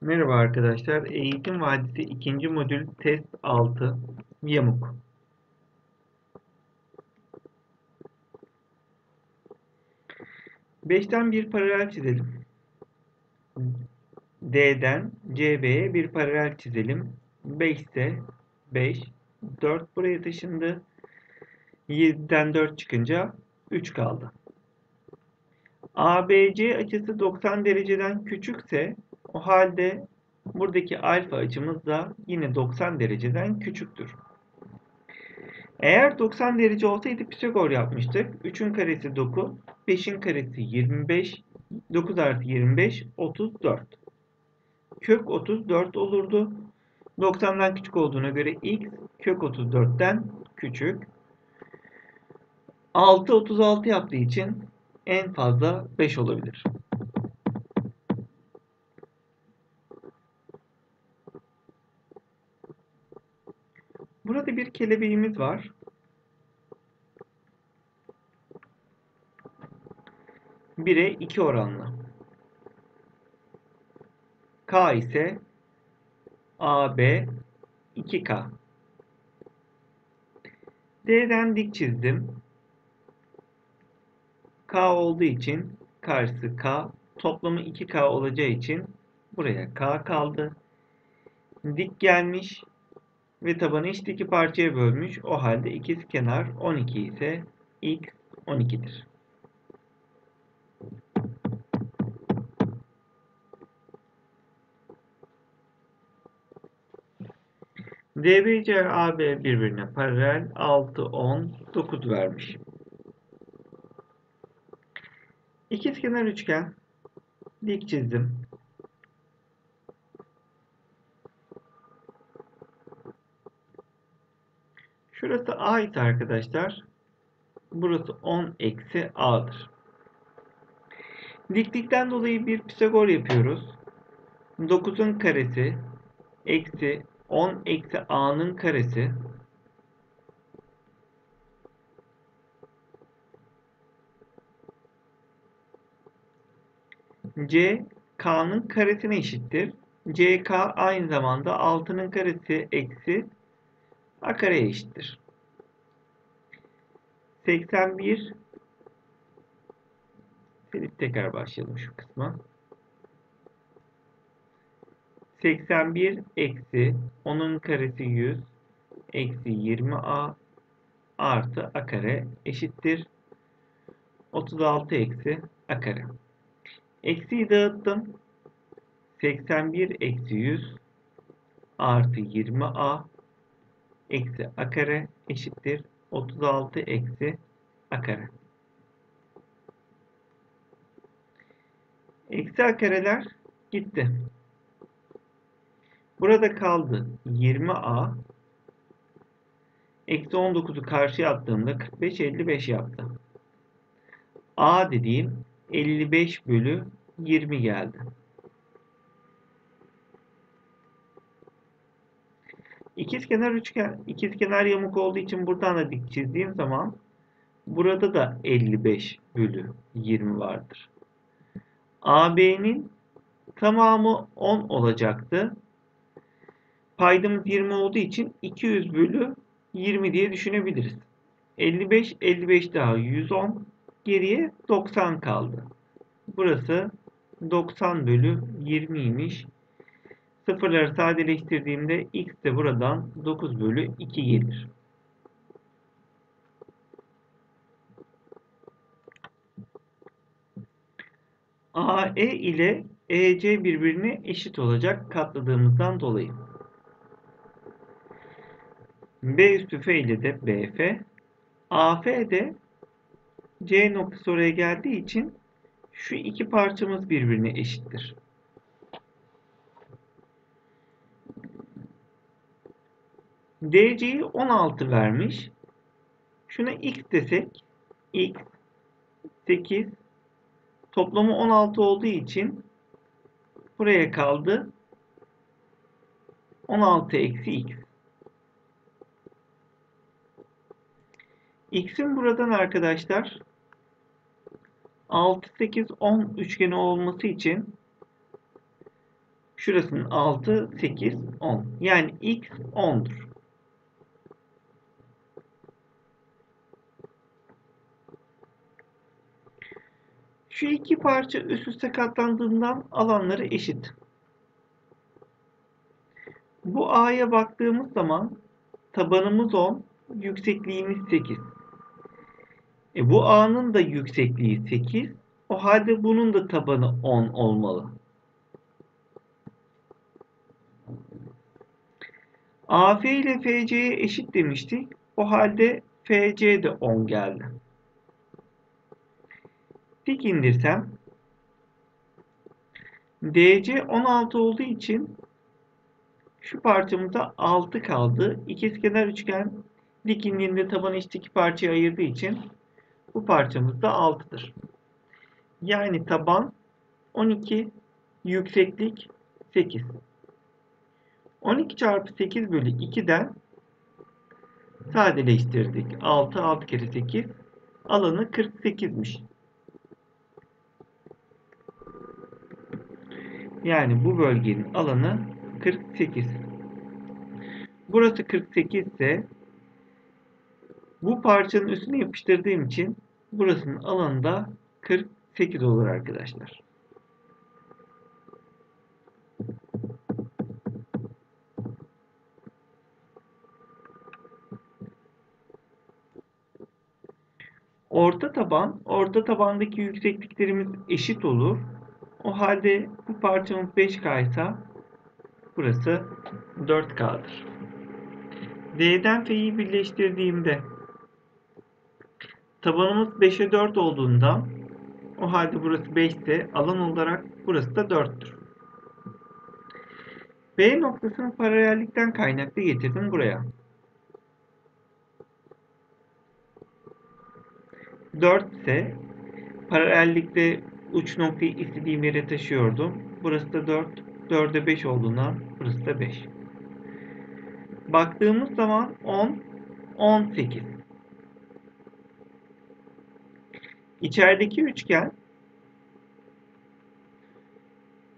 Merhaba arkadaşlar. Eğitim Vadisi 2. modül test 6 yamuk. Beşten bir paralel çizelim. D'den CB'ye bir paralel çizelim. 5 ise 5, 4 buraya taşındı. 7'den 4 çıkınca 3 kaldı. ABC açısı 90 dereceden küçükse o halde buradaki alfa açımız da yine 90 dereceden küçüktür. Eğer 90 derece olsaydı Pisagor yapmıştık. 3'ün karesi 9, 5'in karesi 25, 9 artı 25, 34. Kök 34 olurdu. 90'dan küçük olduğuna göre x kök 34'ten küçük. 6 36 yaptığı için en fazla 5 olabilir. Burada bir kelebeğimiz var. Bire 2 oranlı. K ise AB 2K. D'den dik çizdim. K olduğu için karşısı K. Toplamı 2K olacağı için buraya K kaldı. Dik gelmiş ve tabanı eşit iki parçaya bölmüş. O halde ikiz kenar 12 ise x 12'dir. DBC AB birbirine paralel 6, 10, 9 vermiş. İkizkenar üçgen dik çizdim. Şurası A arkadaşlar burası 10 eksi A'dır. Diklikten dolayı bir Pisagor yapıyoruz. 9'un karesi eksi 10 eksi A'nın karesi C K'nın karesine eşittir. CK aynı zamanda 6'nın karesi eksi A kareye eşittir. 81 silip tekrar başlayalım şu kısma. 81 eksi 10'un karesi 100 eksi 20a artı a kare eşittir. 36 eksi a kare. Eksiyi dağıttım. 81 eksi 100 artı 20a eksi a kare eşittir 36 eksi a kare. Eksi a kareler gitti. Burada kaldı 20a eksi 19'u karşıya attığımda 45 55 yaptı. a dediğim 55 bölü 20 geldi. İkizkenar üçgen, ikizkenar yamuk olduğu için buradan da dik çizdiğim zaman burada da 55 bölü 20 vardır. AB'nin tamamı 10 olacaktı. Paydamız 20 olduğu için 200 bölü 20 diye düşünebiliriz. 55, 55 daha 110, geriye 90 kaldı. Burası 90 bölü 20 imiş. Sıfırları sadeleştirdiğimde x de buradan 9 bölü 2 gelir. AE ile EC birbirine eşit olacak katladığımızdan dolayı. B üstü F ile de BF. AF de C noktası oraya geldiği için şu iki parçamız birbirine eşittir. DC'yi 16 vermiş. Şuna x desek x 8 toplamı 16 olduğu için buraya kaldı 16 eksi x. X'in buradan arkadaşlar 6, 8, 10 üçgeni olması için Şurasının 6, 8, 10. Yani x 10'dur. Şu iki parça üst üste katlandığından alanları eşit. Bu A'ya baktığımız zaman tabanımız 10, yüksekliğimiz 8. E bu A'nın da yüksekliği 8. O halde bunun da tabanı 10 olmalı. AF ile FC'ye eşit demiştik. O halde FC de 10 geldi. Dik indirsem DC 16 olduğu için şu parçamıza 6 kaldı. İkizkenar üçgen dik indiğinde tabanı işte iki parçaya ayırdığı için bu parçamız da 6'dır. Yani taban 12, yükseklik 8. 12 çarpı 8 bölü 2'den sadeleştirdik. 6, 6 kere 8 alanı 48'miş. Yani bu bölgenin alanı 48. Burası 48 ise bu parçanın üstüne yapıştırdığım için burasının alanı da 48 olur arkadaşlar. Orta taban, orta tabandaki yüksekliklerimiz eşit olur. O halde bu parçamız 5K ise burası 4K'dır. D'den F'yi birleştirdiğimde tabanımız 5'e 4 olduğunda o halde burası 5 ise alan olarak burası da 4'tür. B noktasını paralellikten kaynaklı getirdim buraya. 4 ise paralellikte uç noktayı istediğim yere taşıyordum. Burası da 4. 4'e 5 olduğundan burası da 5. Baktığımız zaman 10, 18. İçerideki üçgen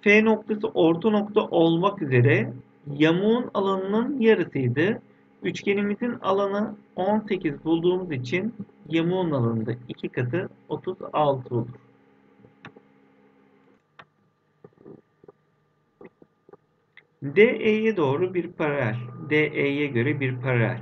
F noktası orta nokta olmak üzere yamuğun alanının yarısıydı. Üçgenimizin alanı 18 bulduğumuz için yamuğun alanı da 2 katı 36 olur. DE'ye doğru bir paralel. DE'ye göre bir paralel.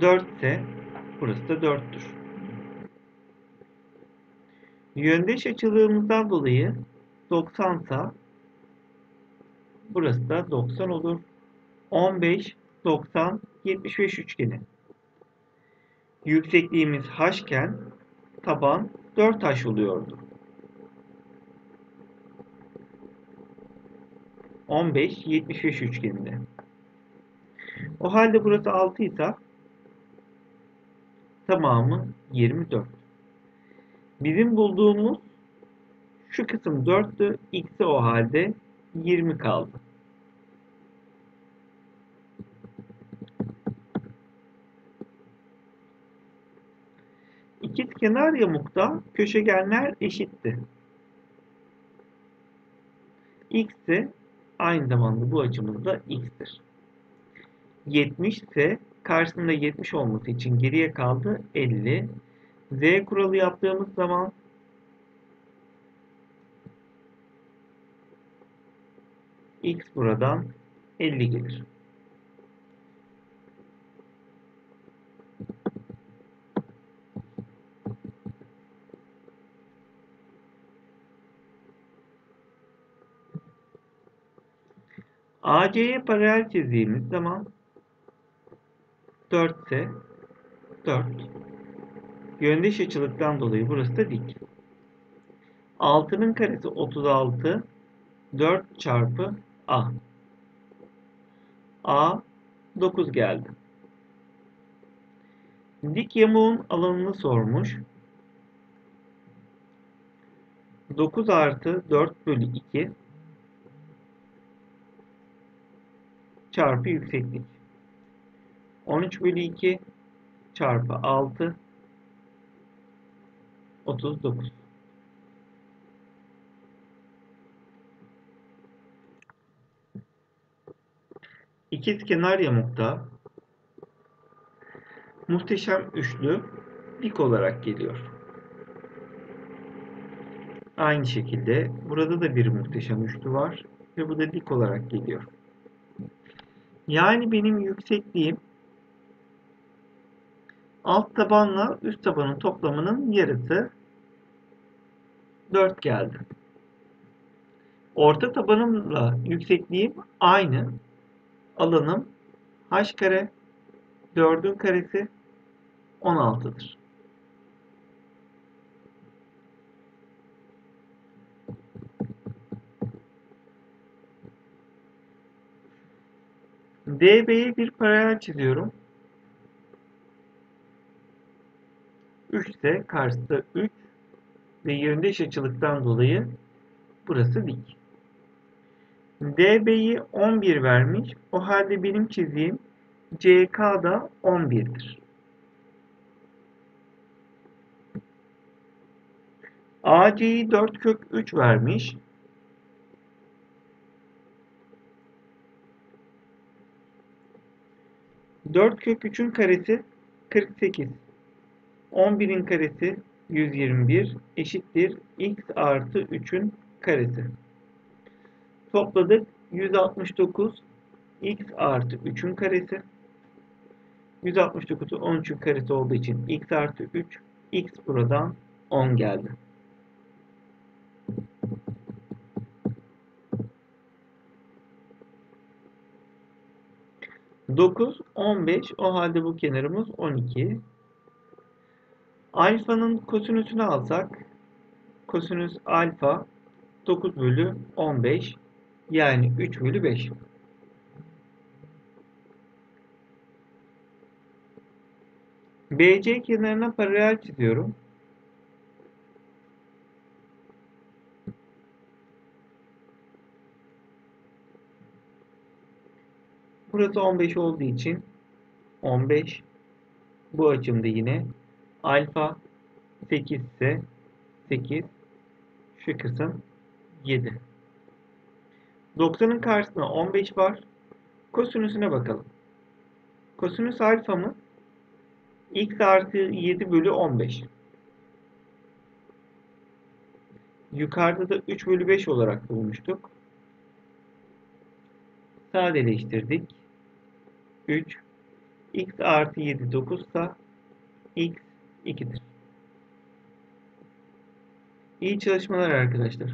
4 ise burası da 4'tür. Yöndeş açılığımızdan dolayı 90 ise burası da 90 olur. 15, 90, 75 üçgeni. Yüksekliğimiz h taban 4h oluyordu. 15, 75 üçgeninde. O halde burası 6 ise tamamı 24. Bizim bulduğumuz şu kısım 4'tü. X'i o halde 20 kaldı. İkizkenar yamukta köşegenler eşitti. X ise aynı zamanda bu açımız da x'tir. 70 ise karşısında 70 olması için geriye kaldı 50. Z kuralı yaptığımız zaman x buradan 50 gelir. AC'ye paralel çizdiğimiz zaman 4 ise 4. Yöndeş açılıktan dolayı burası da dik. 6'nın karesi 36. 4 çarpı A. A 9 geldi. Dik yamuğun alanını sormuş. 9 artı 4 bölü 2 çarpı yükseklik. 13 bölü 2 çarpı 6 39. İkiz kenar yamukta muhteşem üçlü dik olarak geliyor. Aynı şekilde burada da bir muhteşem üçlü var ve bu da dik olarak geliyor. Yani benim yüksekliğim alt tabanla üst tabanın toplamının yarısı 4 geldi. Orta tabanımla yüksekliğim aynı. Alanım h kare 4'ün karesi 16'dır. DB'ye bir paralel çiziyorum. 3 ise karşısı 3 ve yönde eş açılıktan dolayı burası dik. DB'yi 11 vermiş. O halde benim çizdiğim CK da 11'dir. AC'yi 4 kök 3 vermiş. Dört kök 3'ün karesi 48. 11'in karesi 121 eşittir x artı 3'ün karesi. Topladık 169 x artı 3'ün karesi. 169'u 13'ün karesi olduğu için x artı 3 x buradan 10 geldi. Dokuz, on beş. O halde bu kenarımız on iki. Alfanın kosinüsünü alsak kosinüs alfa 9 bölü 15 yani 3 bölü 5. BC kenarına paralel çiziyorum. Burası 15 olduğu için 15 bu açımda yine alfa 8 ise 8 şu kısım 7. 90'ın karşısında 15 var. Kosinüsüne bakalım. Kosinüs alfamız x artı 7 bölü 15. Yukarıda da 3 bölü 5 olarak bulmuştuk. Sadeleştirdik. 3 x artı 7 9 ise x 2'dir. İyi çalışmalar arkadaşlar.